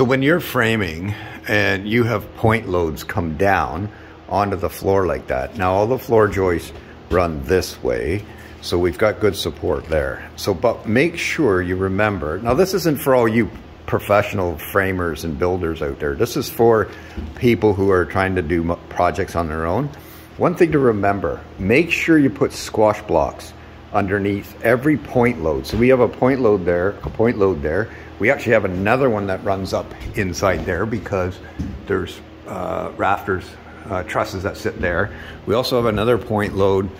So when you're framing and you have point loads come down onto the floor like that, now all the floor joists run this way, so we've got good support there. So, but make sure you remember, now this isn't for all you professional framers and builders out there. This is for people who are trying to do projects on their own. One thing to remember, make sure you put squash blocks underneath every point load. So we have a point load there, a point load there. We actually have another one that runs up inside there because there's uh, rafters, uh, trusses that sit there. We also have another point load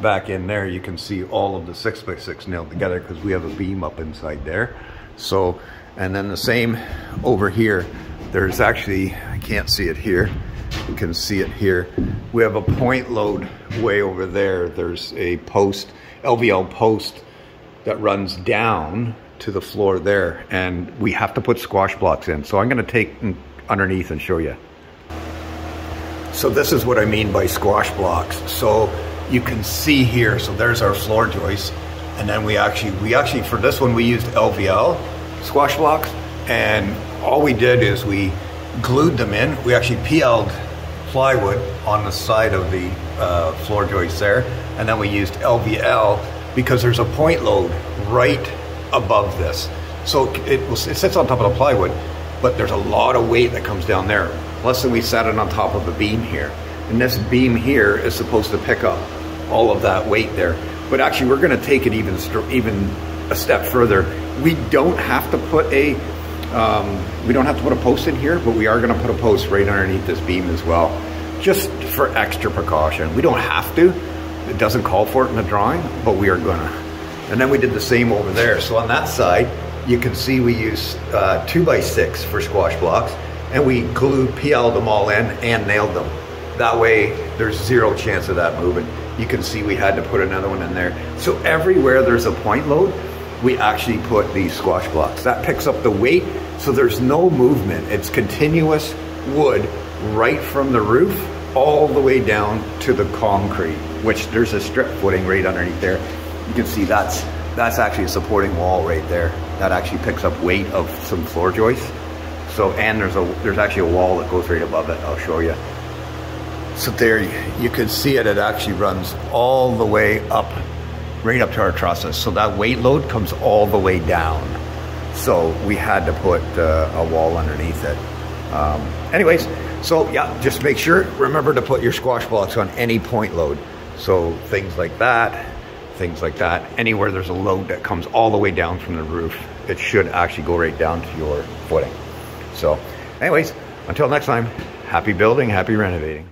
back in there. You can see all of the six by six nailed together because we have a beam up inside there. So, and then the same over here. There's actually, I can't see it here. You can see it here. We have a point load way over there. There's a post, LVL post that runs down to the floor there and we have to put squash blocks in. So I'm gonna take underneath and show you. So this is what I mean by squash blocks. So you can see here, so there's our floor joist. And then we actually, we actually, for this one, we used LVL squash blocks. And all we did is we glued them in. We actually PL'd plywood on the side of the uh, floor joist there. And then we used LVL because there's a point load right above this. So it, it sits on top of the plywood, but there's a lot of weight that comes down there. Plus we sat it on top of the beam here. And this beam here is supposed to pick up all of that weight there. But actually we're gonna take it even, even a step further. We don't have to put a um, we don't have to put a post in here, but we are gonna put a post right underneath this beam as well, just for extra precaution. We don't have to, it doesn't call for it in the drawing, but we are gonna. And then we did the same over there. So on that side, you can see we use uh, two by six for squash blocks and we glued, PL'd them all in and nailed them. That way there's zero chance of that moving. You can see we had to put another one in there. So everywhere there's a point load, we actually put these squash blocks. That picks up the weight, so there's no movement. It's continuous wood right from the roof all the way down to the concrete, which there's a strip footing right underneath there. You can see that's that's actually a supporting wall right there. That actually picks up weight of some floor joists. So, and there's a there's actually a wall that goes right above it. I'll show you. So there, you can see it. It actually runs all the way up right up to our trusses. So that weight load comes all the way down. So we had to put uh, a wall underneath it. Um, anyways, so yeah, just make sure, remember to put your squash blocks on any point load. So things like that, things like that, anywhere there's a load that comes all the way down from the roof, it should actually go right down to your footing. So anyways, until next time, happy building, happy renovating.